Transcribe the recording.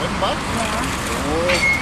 Đánh bắt hả? Ôi.